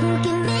who can make